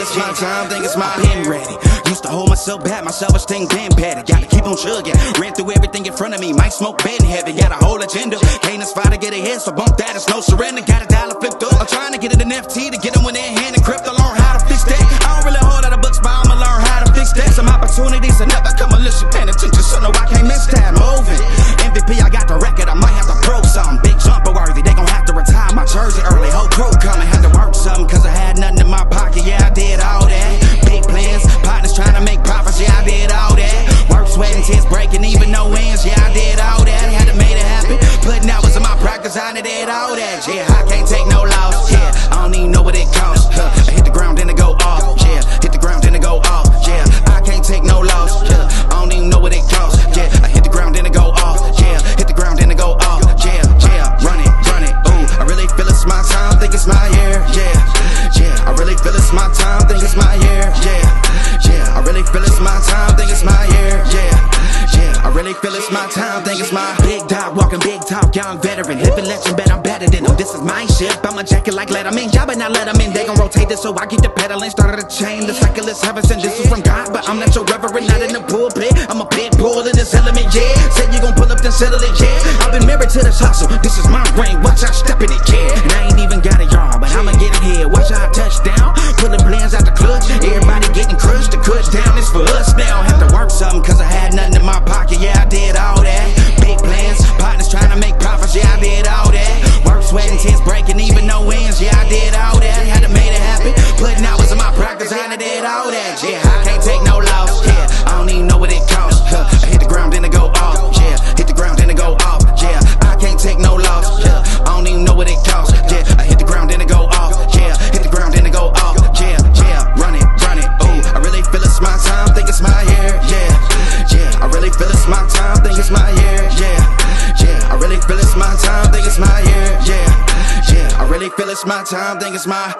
it's my time, think it's my pen ready. Used to hold myself back, my self-esteem been better. Gotta keep on chugging. Ran through everything in front of me, might smoke bed heavy. Got a whole agenda. Can't aspire to get ahead, so bump that, it's no surrender. Got a dollar flipped up. I'm trying to get it an FT to get them when they're hand and crypto. Learn how to fix that. I don't really hold out of books, but I'ma learn how to fix that. Some opportunities are never come unless you paying attention, so no, I can't miss that. Veteran, living legend, bet I'm better than them. This is my ship, I'ma jack it like Letterman. Y'all better not in, they gon' rotate this, so I keep the pedaling. Started a chain, the cycle is heaven sent. This is from God, but I'm not your reverend, not in the pulpit. I'm a pit bull in this element, yeah. Said you gon' pull up, then settle it, yeah. I've been married to this hustle, this is my ring, watch out, step in it, yeah. And I ain't even got a yard, but I'ma get it here. Watch out, touchdown, pulling plans out the clutch. Everybody getting crushed, the clutch down is for us now. Have to work something, cause I had nothing in my pocket, yeah, I did I all that, yeah. I can't take no loss, yeah. I don't even know what it costs, huh. I hit the ground, then it go off, yeah. Hit the ground, then it go off, yeah. I can't take no loss, yeah. I don't even know what it costs, yeah. I hit the ground, then it go off, yeah. Hit the ground, then it go off, yeah, yeah. Run it, run it, ooh. I really feel it's my time, think it's my year, yeah, yeah. I really feel it's my time, think it's my year, yeah, yeah. I really feel it's my time, think it's my year, yeah, yeah. I really feel it's my time, think it's my,